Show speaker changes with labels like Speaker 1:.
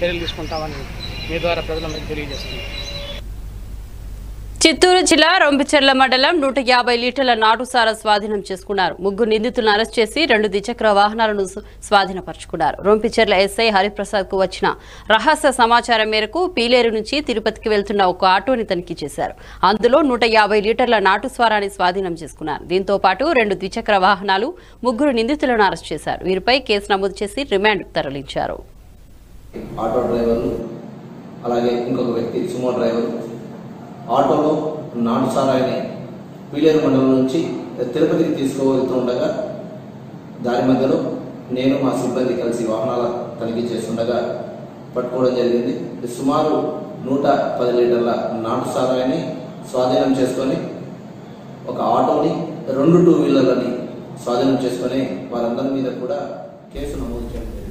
Speaker 1: చర్యలు తీసుకుంటామని మీ ద్వారా ప్రజలందరికీ తెలియజేస్తున్నాం.
Speaker 2: చిత్తూరు జిల్లా రొంపిచెర్ల మండలం నూట యాభై లీటర్ల నాటుసారా స్వాధీనం చేసుకున్నారు. ముగ్గురు నిందితులను అరెస్ట్ చేసి రెండు ద్విచక్ర వాహనాలను స్వాధీనపరుచుకున్నారు. రొంపిచెర్ల ఎస్ఐ హరిప్రసాద్కు వచ్చిన రహస్య సమాచారం మేరకు పీలేరు నుంచి తిరుపతికి వెళ్తున్న ఒక ఆటోని తనిఖీ చేశారు. అందులో నూట యాభై లీటర్ల నాటు స్వారాన్ని స్వాధీనం చేసుకున్నారు. దీంతో పాటు రెండు ద్విచక్ర వాహనాలు ముగ్గురు నిందితులను అరెస్ట్ చేశారు. వీరిపై కేసు నమోదు చేసి రిమాండ్ తరలించారు.
Speaker 3: ఆటో డ్రైవర్లు అలాగే ఇంకొక వ్యక్తి సుమో డ్రైవర్ ఆటోలో నాటు సారాయిని పీలేరు మండలం నుంచి తిరుపతికి తీసుకువెళ్తుండగా దారి మధ్యలో నేను మా సిబ్బంది కలిసి వాహనాల తనిఖీ చేస్తుండగా పట్టుకోవడం జరిగింది సుమారు నూట పది లీటర్ల నాటు సారాయిని స్వాధీనం చేసుకొని ఒక ఆటోని రెండు టూ వీలర్లని స్వాధీనం చేసుకొని వారందరి మీద కూడా కేసు నమోదు చేయడం జరిగింది.